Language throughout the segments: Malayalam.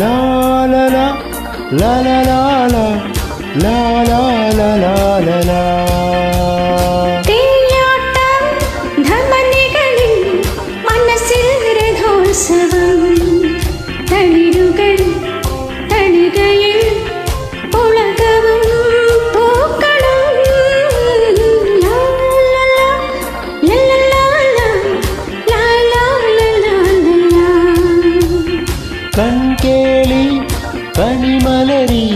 ലാ ലാ ലാ ലാ ലാ ലാ ലാ ലാ ലാ ലാ ലാ ലാ ലാ തീയാട്ടം ധമനികളിൽ മനസ്സിൽ രഥോത്സവം തളിരുകൾ തളികയിൽ ഉലകവും പൂക്കളും ലാ, ലാ, ലാ, ലാ, ലാ, ലാ, ലാ, ലാ, ലാ, ലാ, ലാ. കൺകേളി കണിമലരി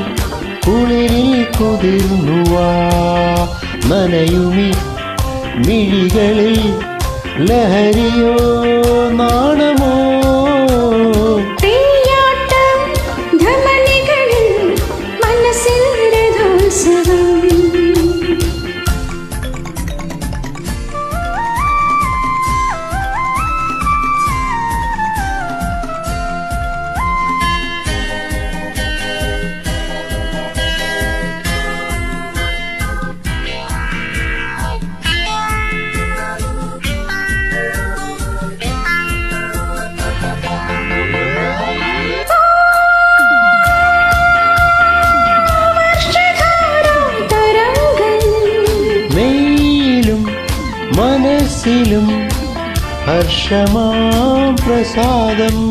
കുളിരിൽ കുതിർന്നുവാ നനയുമി മിഴികളിൽ ലഹരിയോ നാണമോ? सादम्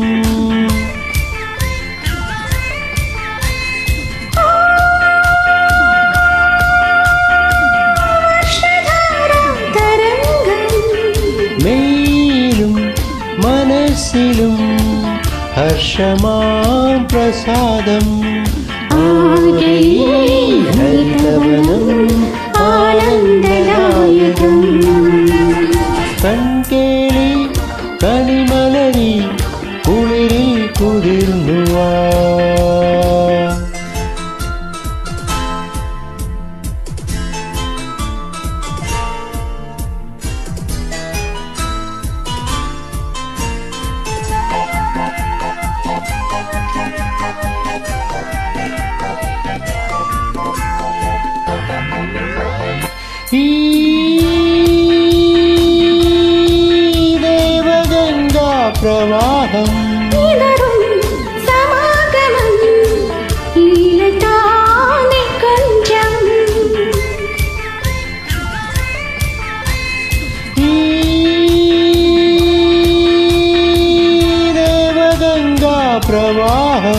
मनसिलुं हर्ष मा प्रसादम्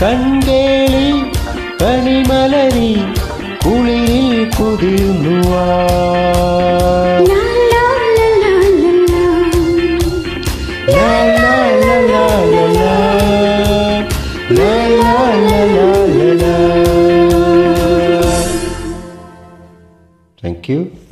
கண்கேளி கனிமலரி குளிரில் குதிர்ந்துவார் Thank you.